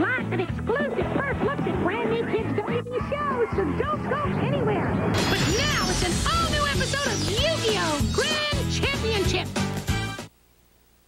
lots of exclusive first looks at brand new Kids WB shows, so don't go anywhere.